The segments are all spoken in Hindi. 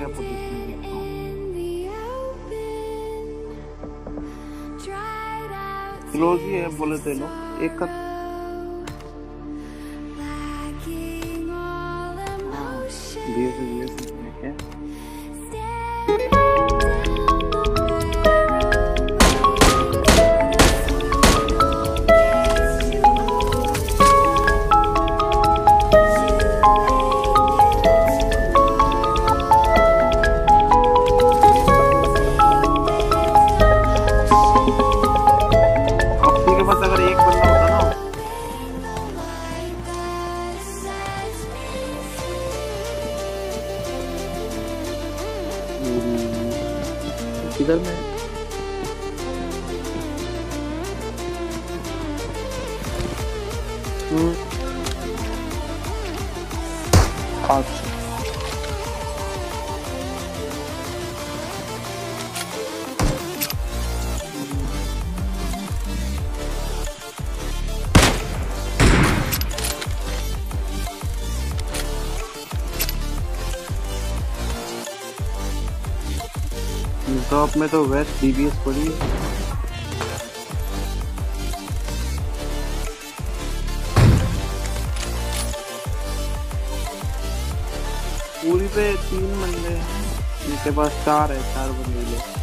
क्या पोजिशन में देखता हूँ क्लोज ही है बोले थे लोग एक ड्रॉप में तो वेस्ट डीबीएस पड़ी पूरी पे तीन बंदे हैं। इनके पास चार है, चार बंदे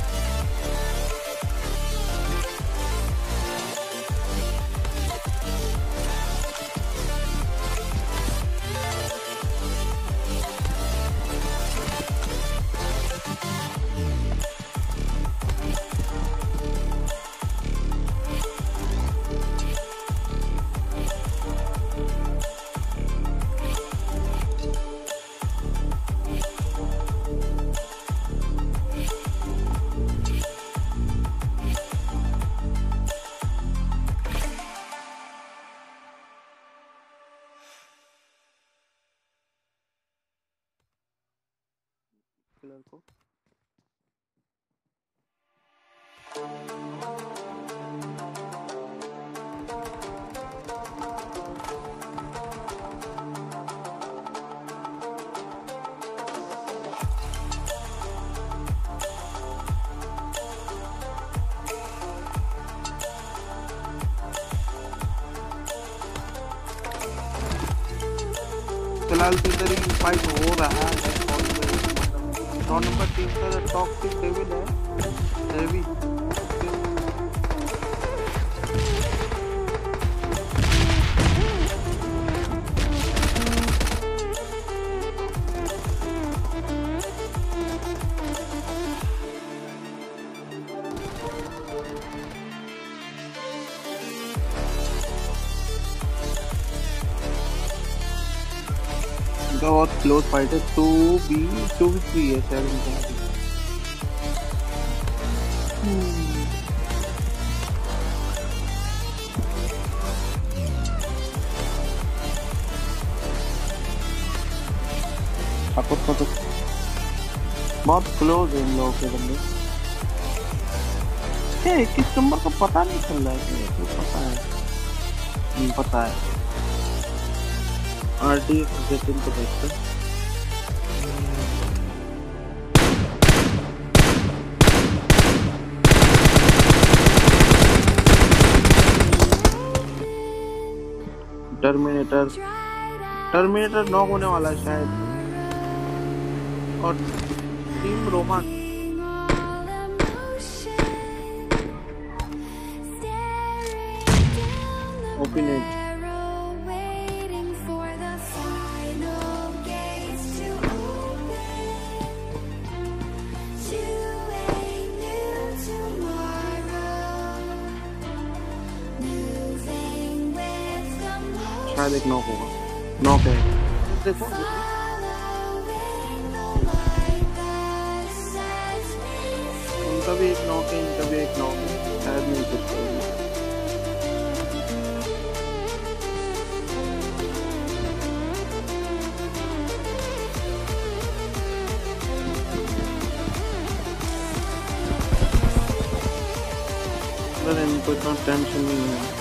फ़िलहाल तो इधर ही फाइट हो रहा है। नौ नंबर टीम का टॉक्सिक डेविल है। हेवी क्लोज फाइट है two B two B three है शायद इनका आपको पता बहुत क्लोज है इन लोगों के बंदे। ये किस नंबर का पता नहीं चल रहा है कि तो पता है। नहीं पता है। आर डी सेटिंग को देखते हैं टर्मिनेटर। टर्मिनेटर नॉक होने वाला है शायद। और टीम रोमान। ओपिनेट शायद एक नॉक होगा। नॉक है। देखो उनका भी एक नॉक है इनका भी एक नॉक है। शायद नहीं कुछ इनको इतना टेंशन नहीं है।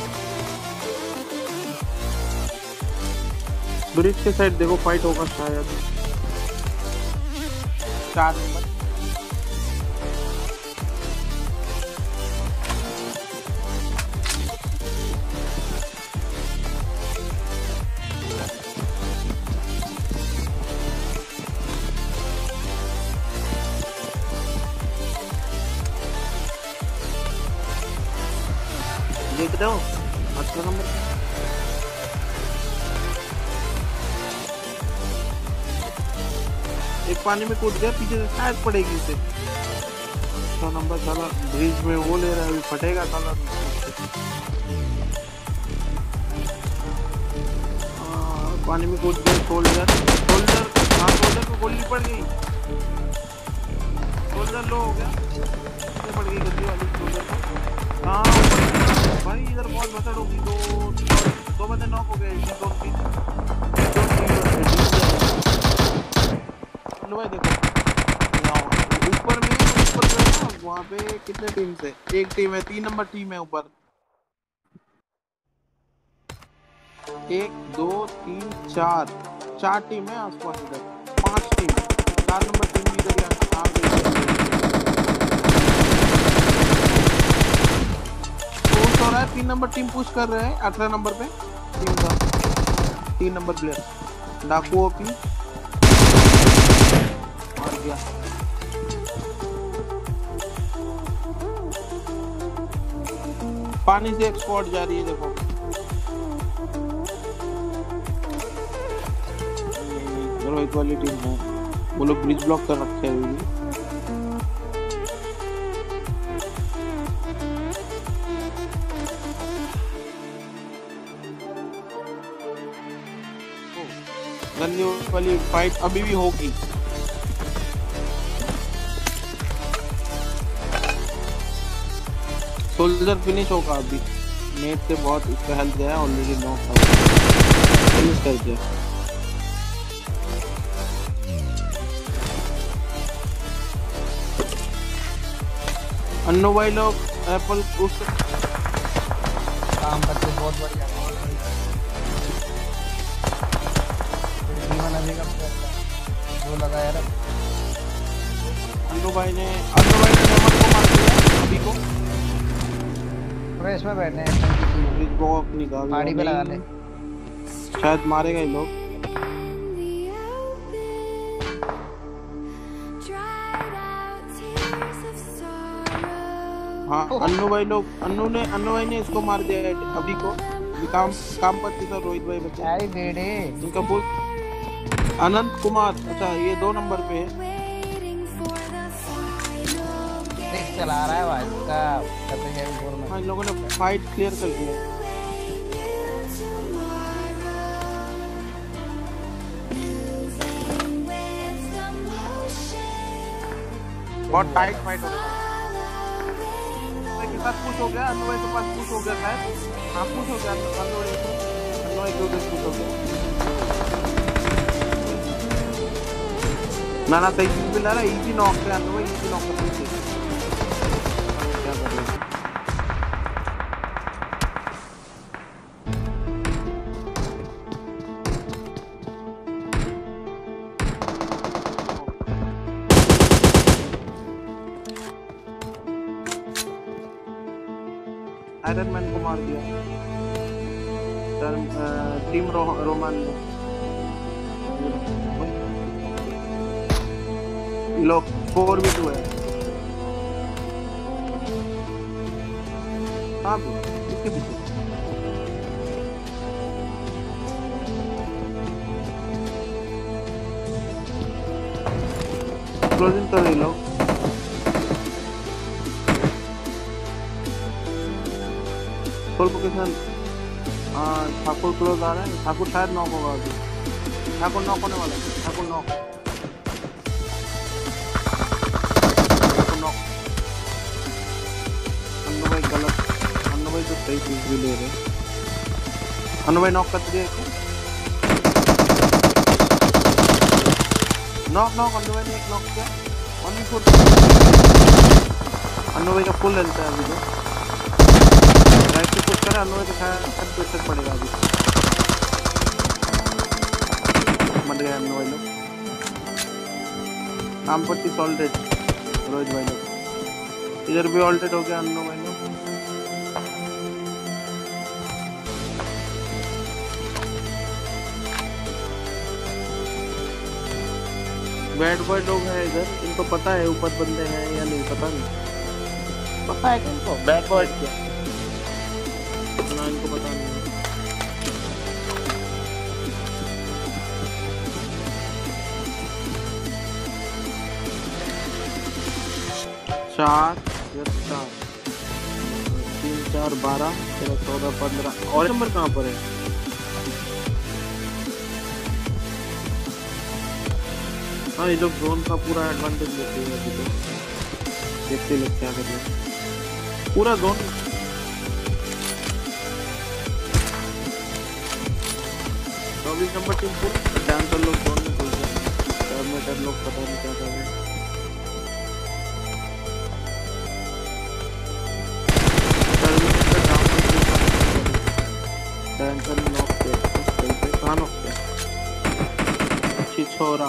ब्रिज के साइड देखो फाइट होगा शायद। चार नंबर। एक पानी में कूद गया पीछे से शायद पड़ेगी उसे। छह नंबर साला ब्रिज में वो ले रहा है अभी फटेगा साला। हाँ, पानी में कूद गया सोल्जर सोल्जर हाँ सोल्जर को गोली पड़ गई। सोल्जर लो हो गया। पड़ गई गद्दी वाली सोल्जर को। हाँ भाई इधर बहुत भसड़ होगी दो दो बंदे नॉक हो गए दो तीन। लो भाई देखो। ऊपर में ऊपर जो है ना वहाँ पे कितने टीम से एक टीम है, तीन नंबर टीम है ऊपर। एक, दो, तीन, चार। चार टीम है आसपास इधर। पाँच टीम चार नंबर टीम भी इधर हो है। तीन नंबर टीम पुश कर रहे हैं, अठारह नंबर पे। टीम का। तीन नंबर प्लेयर डाकू ओपी गया पानी से एक स्पॉट जा रही है, देखो। रोहित वाली टीम है। वो लोग ब्रिज ब्लॉक कर रखे हैं गन्नी वाली फाइट अभी भी होगी। सोल्जर फिनिश होगा अभी। नेट से बहुत इसका हेल्थ गया ऑलरेडी नॉक फिनिश कर दिया। अन्नू भाई लोग एप्पल उस काम करते बहुत बढ़िया जीवन अभी का वो लगा अन्नू भाई ने अन्नू भाई ने को मार दिया अभी को पूरे इसमें बैठे हैं। टंकी की ब्रिज ब्लॉक निकाल गाड़ी पे लगा ले। शायद मारेगा ये लोग। हाँ अन्नू भाई लोग अन्नू ने अन्नू भाई ने इसको मार दिया अभी को। काम काम पर थी रोहित भाई बच्चे। आई बेड़े इनका बोल अनंत कुमार अच्छा ये दो नंबर पे है। चला रहा है भाई, इसका कहते हैं फोर में। हाँ इन लोगों ने फाइट क्लियर कर दिया। बहुत टाइट फाइट हो रहा है के साथ पुश हो गया? भाई के पास पुश हो गया शायद हाँ पुश हो गया। भाई को भाई के उधर पुश हो गया। ना ना, सही चीज़ मिला रहा है इजी नॉक है भाई इजी नॉक करना अ, टीम रो, रोमान ने लोग फोर भी टू है हाँ भी, इसके पीछे क्लोजिंग कर रही लोग फुल पोजीशन हाँ ठाकुर क्लोज आ रहे हैं। ठाकुर शायद नॉक होगा अभी। ठाकुर नॉक होने वाला है। ठाकुर नॉक भाई गलत। अन्नू तो भी ले रहे। अन्नू भाई नॉक कर दिए नॉक नॉक अन्नू भाई ने एक नॉक किया। अन्नू भाई का फुल हेल्थ है अभी तो। करें पट्टी सॉल्टेड रोहित भाई लोग इधर भी ऑल्टेड हो गया अन्नू भाई लोग बैड बॉय लोग हैं इधर। इनको पता है ऊपर बंदे हैं या नहीं, पता नहीं। पता है किनको? बैड बॉय क्या? चार चार। तीन, चार, बारह, तेरह, चौदह, पंद्रह। और नंबर कहाँ पर है? हाँ ये लोग जोन का पूरा एडवांटेज लेते हैं अभी तो। देखते लोग क्या कर रहे पूरा जोन चौबीस नंबर टीम फुल डांसर लोग जोन में घुस टर्मिनेटर लोग पता नहीं क्या कर रहे हैं। छोरा।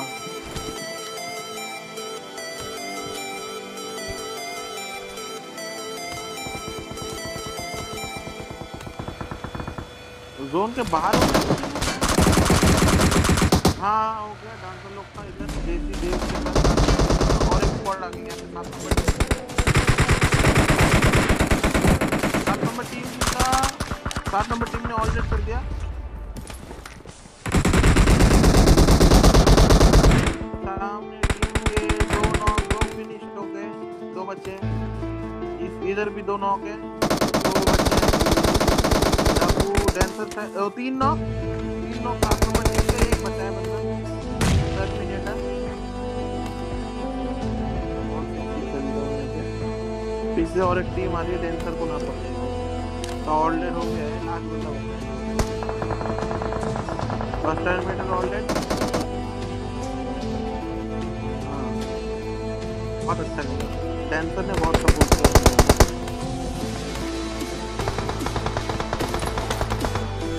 जोन के बाहर हो गया। हाँ हो गया। डांसर लोग का इधर। देसी देव के और एक स्क्वाड आ गई यहाँ सात नंबर सात नंबर टीम का सात नंबर टीम ने ऑल कर दिया। सामने टीम के दो नॉक दो फिनिश हो गए दो बच्चे इस इधर भी दो नॉक है। दो बच्चे डाकू डांसर था ओ, तीन नॉक तीन नॉक सात नंबर टीम का एक बचा है बंदा दस मिनट है। से और एक टीम आ रही है डांसर को ना पकड़े। तो ऑलरेड हो गया है लास्ट बंदा है फ़र्स्ट टाइम मीटर ऑलरेड बहुत अच्छा लगा। डांसर ने बहुत सपोर्ट किया।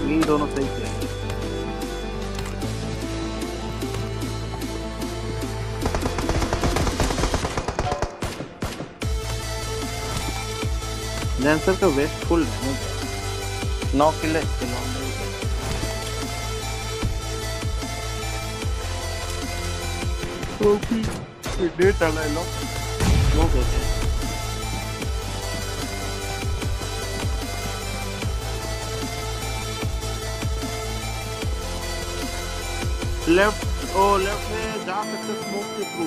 ये दोनों सही किया डांसर का वेस्ट फुल नौ किले। डेट कहते लेफ़्ट ओ लेफ़्ट में जा सकते स्मोक के थ्रू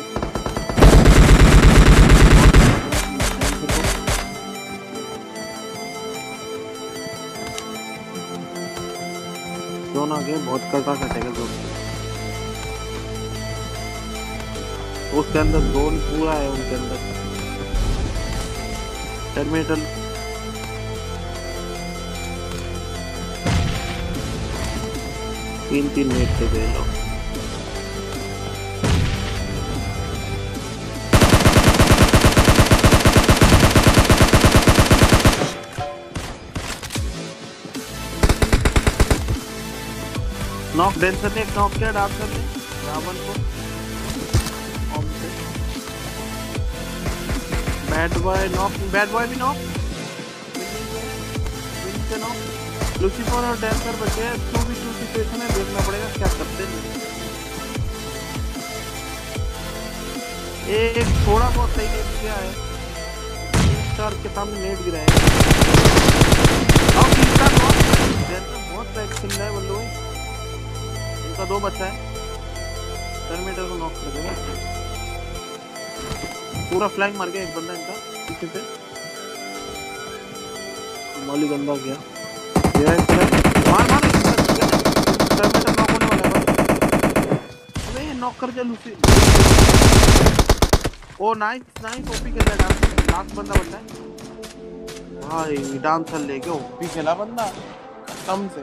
जोन आगे बहुत कटा कटेगा जोन। उसके अंदर जोन पूरा है, उनके अंदर। टर्मिनेटर तीन तीन मिनट से गए लोग नॉक डेंसर ने नॉक किया डांसर ने रावण को। Bad boy knock bad boy भी नॉक विन से और डेंसर बचे हैं। टू बी टू सिचुएशन है, देखना पड़ेगा क्या करते हैं। एक थोड़ा बहुत सही गेम किया है। स्टार के सामने नेट गिरा है। तीन स्टार नॉक डेंसर बहुत बैक खेल है बल्लू इनका दो बच्चा है। टर्मिनेटर को नॉक कर देगा। पूरा फ्लैग मार गया एक बंदा इनका पीछे से मौली गंदा गया। गया मार नॉक होने वाला है नॉक कर दे Lucy oh nice nice OP खेल रहा है लास्ट बंदा बचा है। भाई डांसर लेके ओपी खेला बंदा? कम से